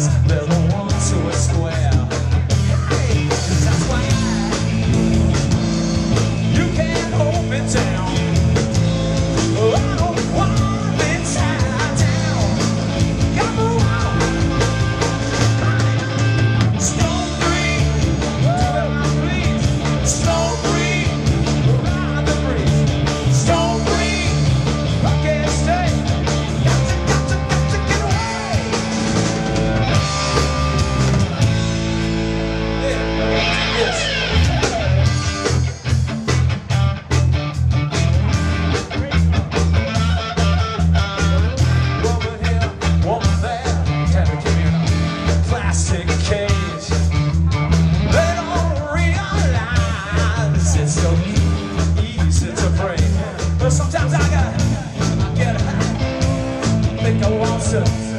Cause sometimes I got, I get high. Think I want to.